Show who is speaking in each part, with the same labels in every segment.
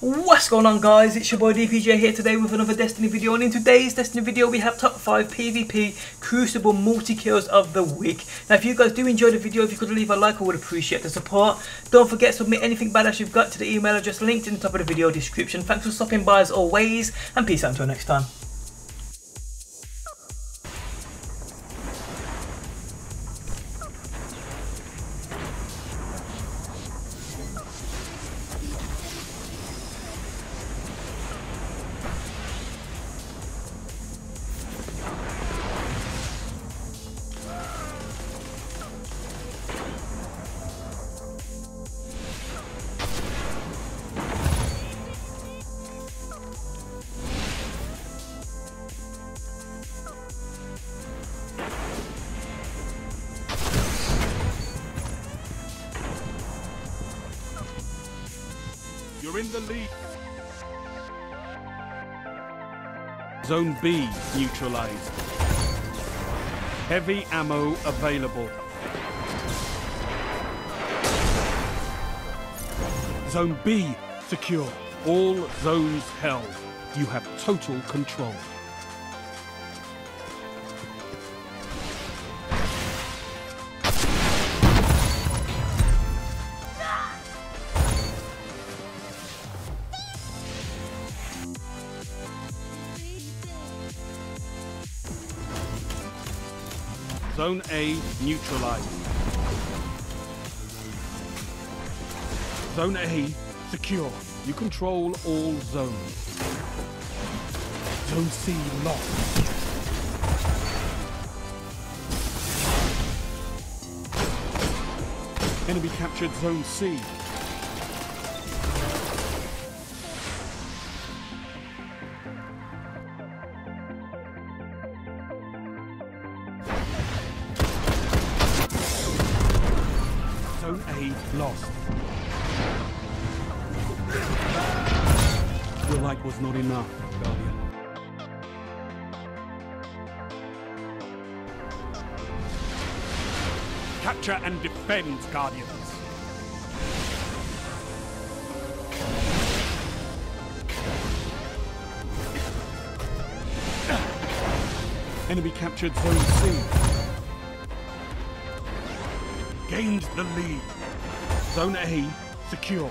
Speaker 1: What's going on guys, it's your boy DPJ here today with another Destiny video and in today's Destiny video we have top 5 PvP Crucible multi-kills of the week. Now if you guys do enjoy the video, if you could leave a like I would appreciate the support. Don't forget to submit anything badass you've got to the email address linked in the top of the video description. Thanks for stopping by as always and peace out until next time.
Speaker 2: You're in the lead. Zone B neutralized. Heavy ammo available. Zone B secure. All zones held. You have total control. Zone A neutralized. Zone A secure. You control all zones. Zone C lost. Enemy captured Zone C. Zone A lost. Your light was not enough, Guardian. Capture and defend, Guardians. Enemy captured Zone C. Gained the lead. Zone A secure.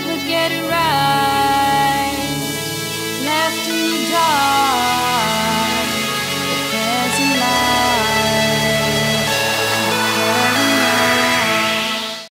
Speaker 2: never get it right. Left in the dark.